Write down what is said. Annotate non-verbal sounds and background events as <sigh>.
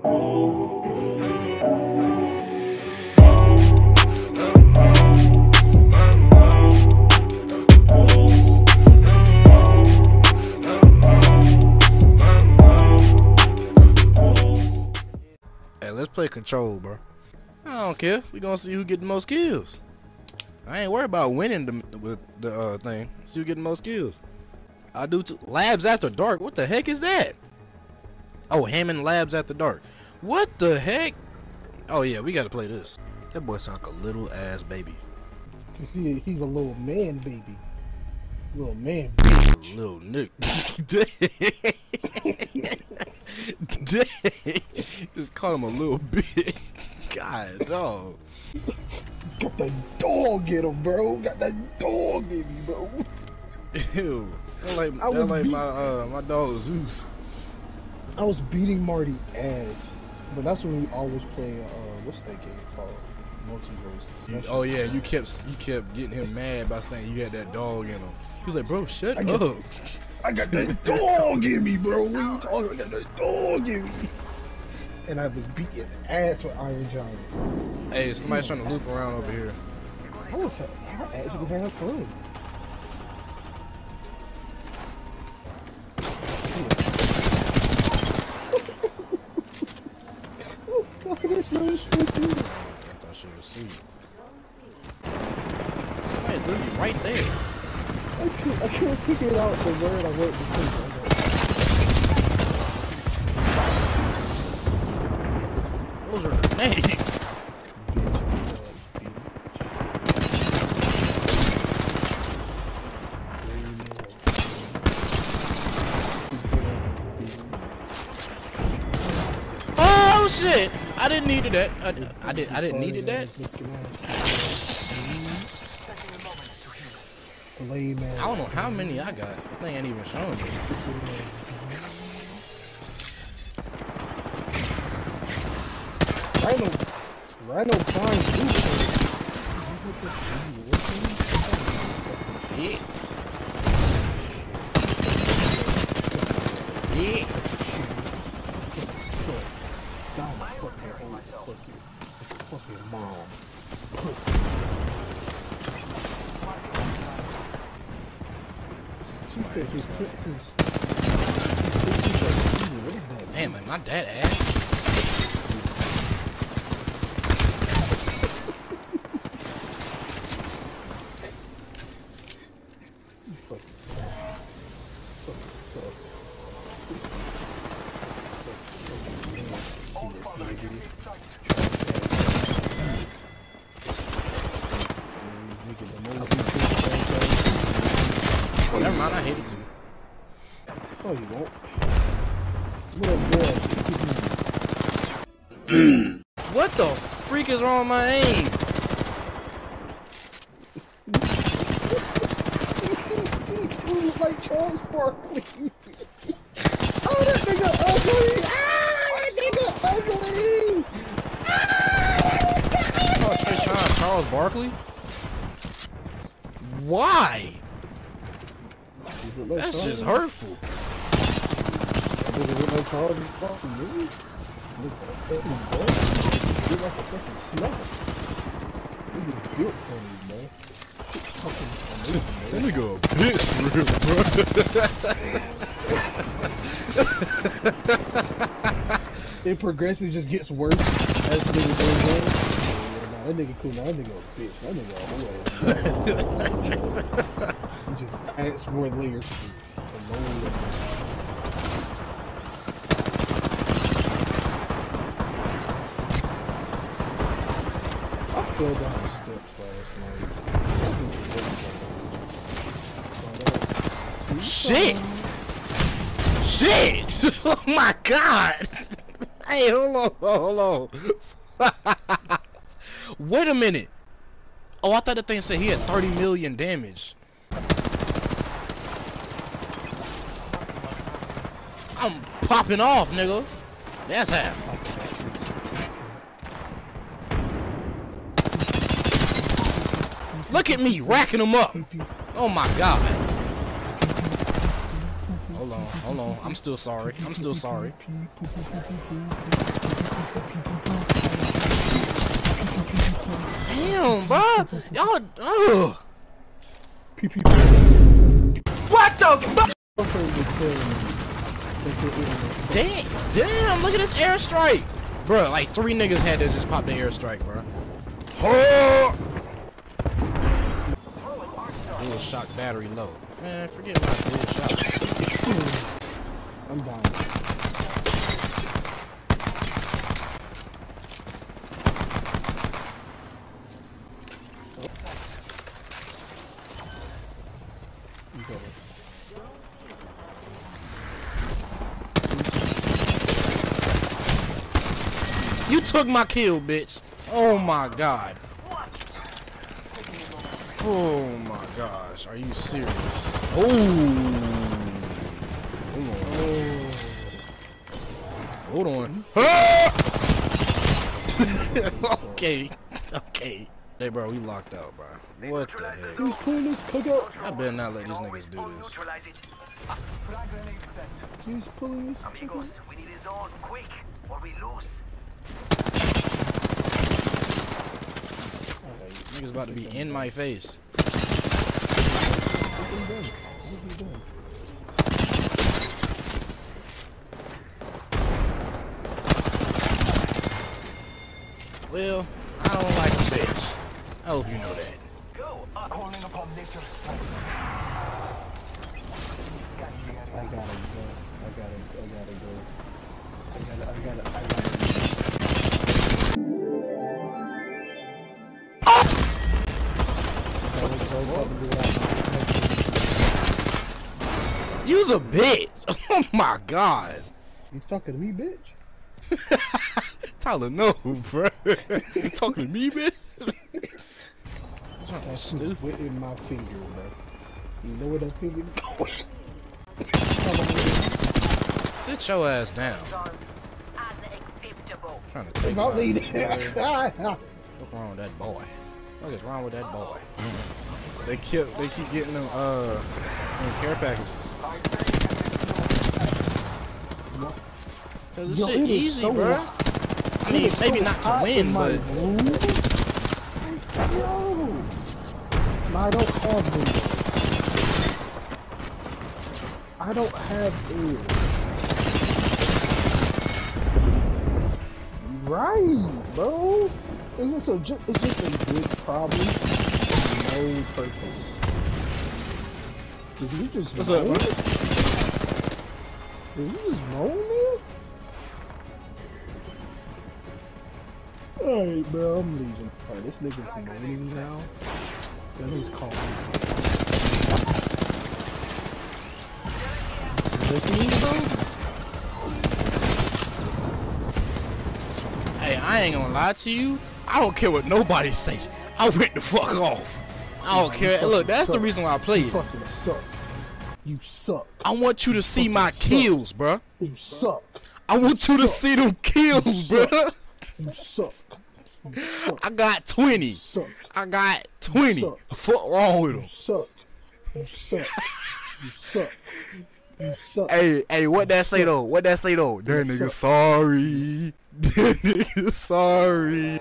Hey, let's play control, bro. I don't care. We gonna see who get the most kills. I ain't worried about winning the with the uh, thing. See who get the most kills. I do t- labs after dark. What the heck is that? Oh, Hammond Labs at the dark. What the heck? Oh yeah, we gotta play this. That boy sound like a little ass baby. Cause he, he's a little man baby. Little man. Little Nick. Dang. <laughs> Dang. Just call him a little bit. God, dog. Got that dog in him, bro. Got that dog in me, bro. Ew. That like, I that like beat- my uh my dog Zeus. I was beating Marty ass, but that's when we always play. Uh, what's that game called? MultiVersus. You- oh yeah, you kept you kept getting him mad by saying you had that dog in him. He was like, bro, shut I up. I got that <laughs> dog in me, bro. What are you talking? About? I got that dog in me. And I was beating ass with Iron Giant. Hey, somebody's trying to loop around over here. I was I actually was having fun. I thought she was asleep. Somebody's literally right there. I can't, I can't figure out the word I wrote before. Those are grenades. Oh shit! I didn't need that. I, I did. I didn't needed that. I don't know how many I got. I think ain't even showing me. Rhino, Rhino Super. Yeah. Yeah. You. Mom. Pussy. Senses. What is that? Damn, like my dad ass. Never mind. I hate it too. Oh, you won't. Little boy. <clears throat> What the freak is wrong with my aim? He like Charles Barkley. oh, that nigga ugly. Ah, that nigga ugly. Oh, Trayshawn Charles Barkley? Why? He look like That's Charles- just hurtful. That nigga look like Charles Barkley, nigga. Look like fucking boy. Look like a fucking slut. Nigga built for me, man. Shit fucking amazing, a bitch, bro. It progressively just gets worse as the nigga goes on. That nigga cool. Nah, that nigga a bitch. That nigga a just adds more layers to lower. I fell down the steps last night. Shit! Shit! <laughs> Oh my god! <laughs> Hey, hold on, hold on. <laughs> Wait a minute. Oh, I thought the thing said he had 30 million damage. I'm popping off, nigga. That's how. Look at me racking them up. Oh my god. Hold on, hold on. I'm still sorry. I'm still sorry. Damn, bro. Y'all. Ugh. What the fuck? Damn. Damn. Look at this airstrike, bro. Like three niggas had to just pop the airstrike, bro. Oh. Dual shock battery low. Man, forget my dual shock. I'm down. Okay. You took my kill, bitch. Oh my god. Oh my gosh. Are you serious? Oh. Hold on. Hold on. Ah! okay. Okay. Hey, bro, we locked out, bro. What the heck? Who's pulling this cookout? I better not let these niggas do this. Neutralize it. Ah, Frag grenade set. Who's pulling this Amigos, we need a zone quick, or we lose. Niggas about to be in my face. What he done? What he done? Well, I don't like a bitch. I hope you know that. Go up. Calling upon nature's. I gotta go. I gotta. I gotta go. I gotta. I gotta. I gotta. Probably a bitch. <laughs> Oh my god. You talking to me, bitch? <laughs> Tyler, no, bro. <laughs> you talking to me, bitch? That's stupid. In my finger, bro? You know where that finger? Sit your ass down. Unacceptable. trying to take my me. What's wrong with that boy? What is wrong with that boy? they keep they keep getting them uh care packages. Cause this Yo, shit easy, so bro. I mean, maybe so not to win, but room. Yo. No, I don't have windows. I don't have air. Right, bro. It's just a ju- it's just a good problem. No purpose. Did you just What's up, moan? bro? Did you just moan there? Alright, bro, I'm leaving. Alright, this nigga's moaning now. Then he's calling. Listening, bro? hey, I ain't gonna lie to you. I don't care what nobody say. I went the fuck off. I don't care. Look, that's the reason why I You played. fucking suck. You suck. I want you to see my suck. kills, bruh. You suck. I want you to Suck. see them kills, suck. bruh. You suck. I got 20. I got 20. suck. Fuck wrong with them. suck. You suck. You suck. You suck. Hey, hey, what that say though? What that say though? <laughs> That nigga sorry. That nigga sorry.